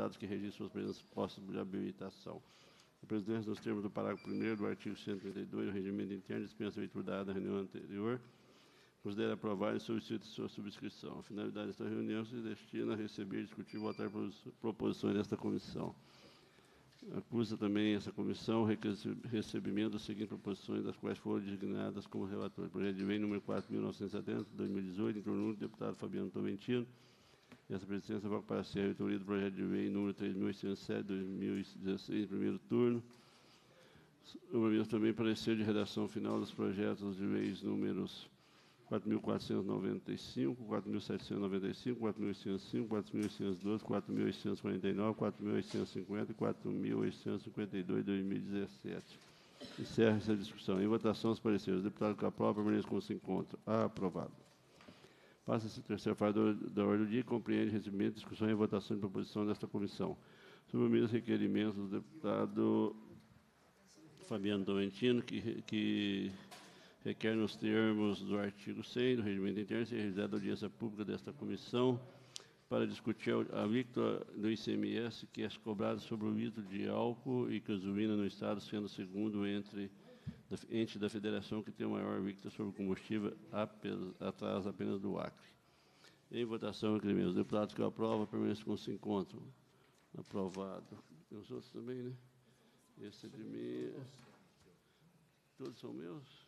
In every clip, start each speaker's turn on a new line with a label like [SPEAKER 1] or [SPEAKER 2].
[SPEAKER 1] deputados que registram suas presenças postas de habilitação. A presidência, nos termos do parágrafo 1 do artigo 132 do Regimento Interno, dispensa a leitura da reunião anterior, considera aprovada e solicita sua subscrição. A finalidade desta reunião se destina a receber, discutir e votar proposições desta comissão. Acusa também essa comissão o recebimento das seguintes proposições, das quais foram designadas como relator. Projeto de lei número 4.970, 2018, em turno do deputado Fabiano Tolentino. Essa presidência vai para ser a reitoria do projeto de lei número 3.807, 2016, primeiro turno. O momento também parecer de redação final dos projetos de leis números 4.495, 4.795, 4.805, 4.812, 4.849, 4.850 e 4.852 de 2017. Encerra essa discussão. Em votação, os pareceres. Deputado aprova permanece como se encontra. Aprovado. Passa-se terceira fase da ordem do dia e compreende recebimento, discussão e votação de proposição desta comissão. Sobre os requerimentos do deputado Fabiano Tolentino, que, que requer nos termos do artigo 6 do Regimento Interno ser realizada audiência pública desta comissão para discutir a alíquota do ICMS que é cobrada sobre o litro de álcool e gasolina no Estado, sendo segundo entre ente da federação que tem o maior alíquota sobre combustível, atrás apenas do Acre. Em votação, requerimento. Os deputados que aprovam permanecem como se encontram. Aprovado. Tem os outros também, né? Esse é de mim. Todos são meus?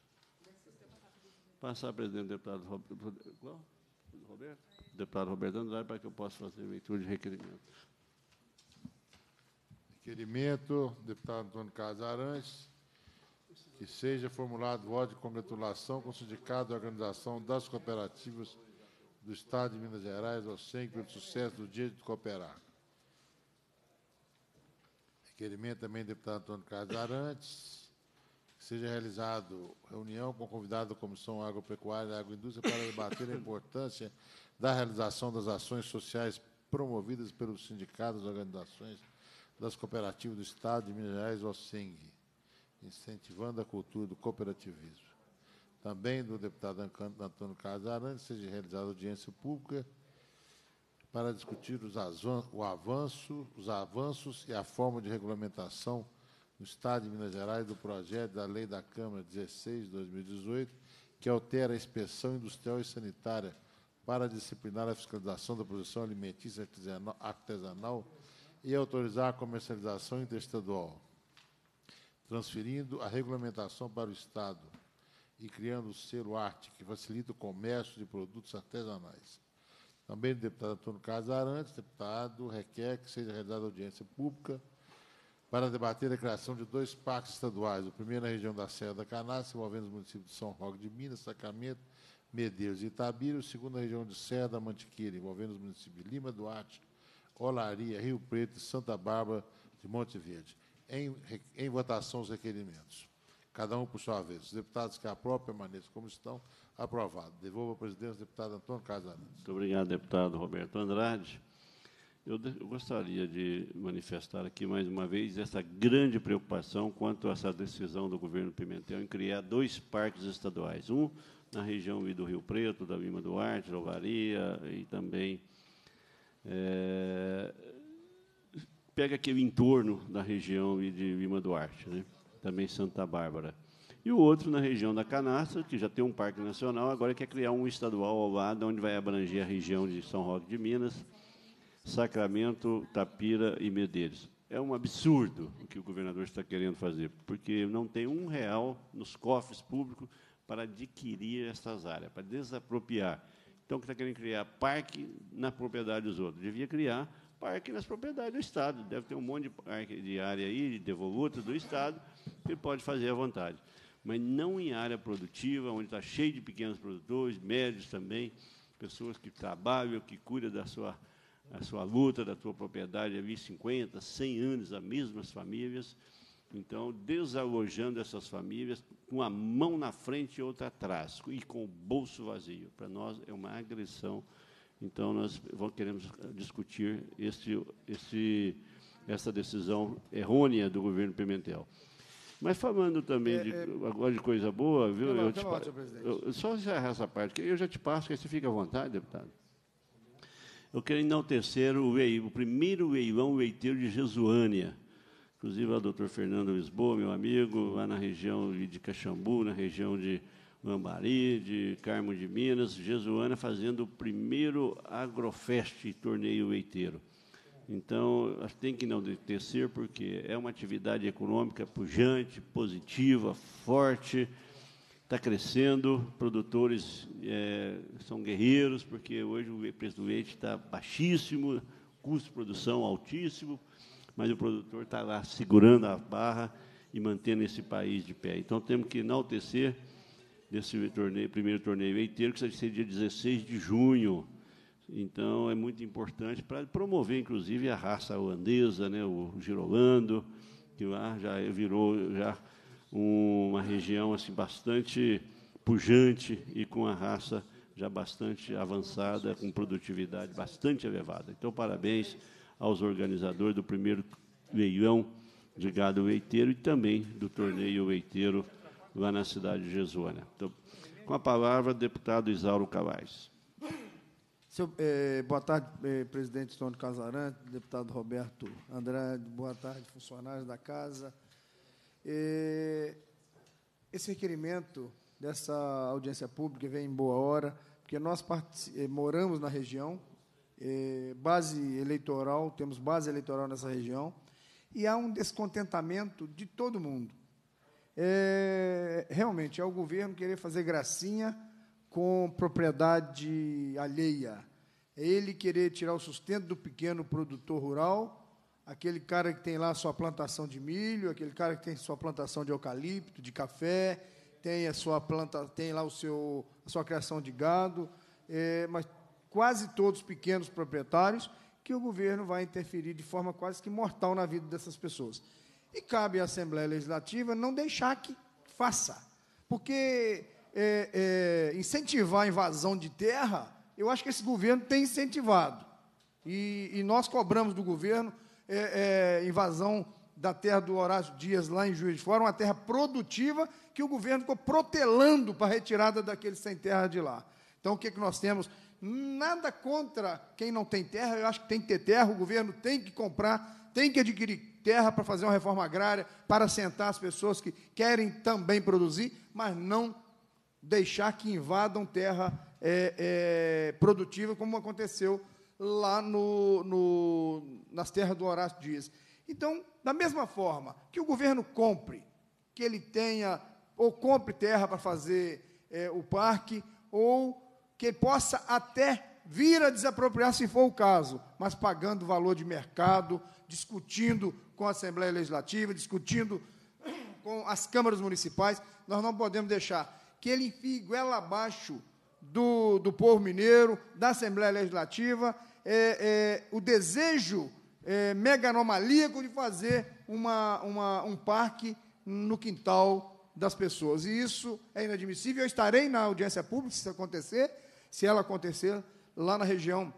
[SPEAKER 1] Passar presidente, deputado? Roberto? Deputado Roberto Andrade, para que eu possa fazer leitura de requerimento.
[SPEAKER 2] Requerimento, deputado Antônio Casarantes, que seja formulado voto de congratulação com o Sindicato da Organização das Cooperativas do Estado de Minas Gerais, ao SEM, pelo sucesso do Dia de Cooperar. Requerimento também, deputado Antônio Casarantes, seja realizado reunião com convidado da Comissão Agropecuária e Agroindústria para debater a importância da realização das ações sociais promovidas pelos sindicatos e organizações das cooperativas do Estado de Minas Gerais, o SENG, incentivando a cultura do cooperativismo. Também do deputado Antônio Casarantes, seja realizada audiência pública para discutir os, avanço, os avanços e a forma de regulamentação no Estado de Minas Gerais do projeto da Lei da Câmara 16 de 2018, que altera a inspeção industrial e sanitária para disciplinar a fiscalização da produção alimentícia artesanal e autorizar a comercialização interestadual, transferindo a regulamentação para o Estado e criando o selo Arte, que facilita o comércio de produtos artesanais. Também o deputado Antônio Casarantes, deputado, requer que seja realizada audiência pública para debater a criação de dois parques estaduais, o primeiro na região da Serra da Canastra, envolvendo os municípios de São Roque de Minas, Sacramento, Medeiros e Itabira, o segundo na região de Serra da Mantiqueira, envolvendo os municípios de Lima Duarte, Olaria, Rio Preto e Santa Bárbara de Monte Verde. Em, em votação os requerimentos. Cada um por sua vez. Os deputados que aprovam permaneçam como estão. Aprovado. Devolvo a presidência ao deputado Antônio Casares.
[SPEAKER 1] Muito obrigado, deputado Roberto Andrade. Eu, eu, gostaria de manifestar aqui mais uma vez essa grande preocupação quanto a essa decisão do governo Pimentel em criar dois parques estaduais, um na região do Rio Preto, da Lima Duarte, Lovaria e também é, pega aquele entorno da região de Lima Duarte, né? também Santa Bárbara. E o outro na região da Canastra, que já tem um parque nacional, agora quer criar um estadual ao lado, onde vai abranger a região de São Roque de Minas, Sacramento, Tapira e Medeiros. É um absurdo o que o governador está querendo fazer, porque não tem um real nos cofres públicos para adquirir essas áreas, para desapropriar. Então, que está querendo criar parque na propriedade dos outros. Devia criar parque nas propriedades do Estado. Deve ter um monte de parque de área aí, de devoluta do Estado, que pode fazer à vontade. Mas não em área produtiva, onde está cheio de pequenos produtores, médios também, pessoas que trabalham, que cuidam da sua sua luta da tua propriedade ali 50, 100 anos, as mesmas famílias. Então, desalojando essas famílias com a mão na frente e outra atrás, e com o bolso vazio. Para nós é uma agressão. Então, nós queremos discutir esse, esse, essa decisão errônea do governo Pimentel. Mas falando também é, de, é, agora de coisa boa, viu? eu te, eu, só encerrar essa parte, que eu já te passo, que aí você fica à vontade, deputado. Eu quero enaltecer o, o primeiro veivão veiteiro de Jesuânia. Inclusive, o doutor Fernando Lisboa, meu amigo, lá na região de Caxambu, na região de Mambari, de Carmo de Minas, Jesuânia fazendo o primeiro Agrofest torneio veiteiro. Então, tem que não descer, porque é uma atividade econômica pujante, positiva, forte, está crescendo, produtores é, são guerreiros, porque hoje o preço do leite está baixíssimo, custo de produção altíssimo, mas o produtor está lá segurando a barra e mantendo esse país de pé. Então temos que enaltecer desse torneio, primeiro torneio leiteiro, que vai ser dia 16 de junho. Então é muito importante para promover, inclusive, a raça holandesa, né, o girolando, que lá já virou já uma região assim bastante pujante e com a raça já bastante avançada, com produtividade bastante elevada. Então, parabéns aos organizadores do primeiro leilão de gado leiteiro e também do torneio leiteiro lá na cidade de Jesuânia. Então, com a palavra, deputado Isauro Cavais.
[SPEAKER 3] Seu, eh, boa tarde, eh, presidente Tony Casarante, deputado Roberto Andrade, boa tarde, funcionários da casa, é, esse requerimento dessa audiência pública vem em boa hora, porque nós eh, moramos na região, é, base eleitoral, temos base eleitoral nessa região, e há um descontentamento de todo mundo. É, realmente, é o governo querer fazer gracinha com propriedade alheia. É ele querer tirar o sustento do pequeno produtor rural aquele cara que tem lá sua plantação de milho, aquele cara que tem sua plantação de eucalipto, de café, tem a sua planta, tem lá o seu, a sua criação de gado, é, mas quase todos pequenos proprietários que o governo vai interferir de forma quase que mortal na vida dessas pessoas. E cabe à Assembleia Legislativa não deixar que faça, porque é, é, incentivar a invasão de terra, eu acho que esse governo tem incentivado. E, e nós cobramos do governo é, é, invasão da terra do Horácio Dias, lá em Juiz de Fora, uma terra produtiva que o governo ficou protelando para a retirada daqueles sem terra de lá. Então, o que, que nós temos? Nada contra quem não tem terra, eu acho que tem que ter terra, o governo tem que comprar, tem que adquirir terra para fazer uma reforma agrária, para assentar as pessoas que querem também produzir, mas não deixar que invadam terra é, é, produtiva, como aconteceu lá no, no, nas terras do Horácio Dias. Então, da mesma forma que o governo compre, que ele tenha, ou compre terra para fazer é, o parque, ou que possa até vir a desapropriar, se for o caso, mas pagando valor de mercado, discutindo com a Assembleia Legislativa, discutindo com as câmaras municipais, nós não podemos deixar que ele enfie goela abaixo do, do povo mineiro, da Assembleia Legislativa, é, é, o desejo é, meganomalíaco de fazer uma, uma, um parque no quintal das pessoas. E isso é inadmissível. Eu estarei na audiência pública, se isso acontecer, se ela acontecer, lá na região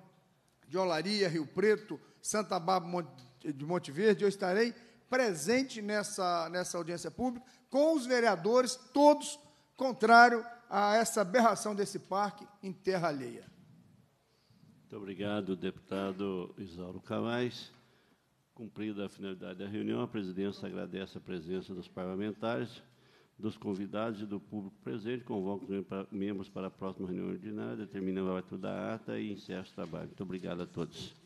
[SPEAKER 3] de Olaria, Rio Preto, Santa Bárbara de Monte Verde, eu estarei presente nessa, nessa audiência pública com os vereadores, todos contrário a essa aberração desse parque em terra alheia.
[SPEAKER 1] Muito obrigado, deputado Isauro Cavais. Cumprida a finalidade da reunião, a presidência agradece a presença dos parlamentares, dos convidados e do público presente. Convoco os membros para a próxima reunião ordinária, determinando a abertura da ata e encerro o trabalho. Muito obrigado a todos.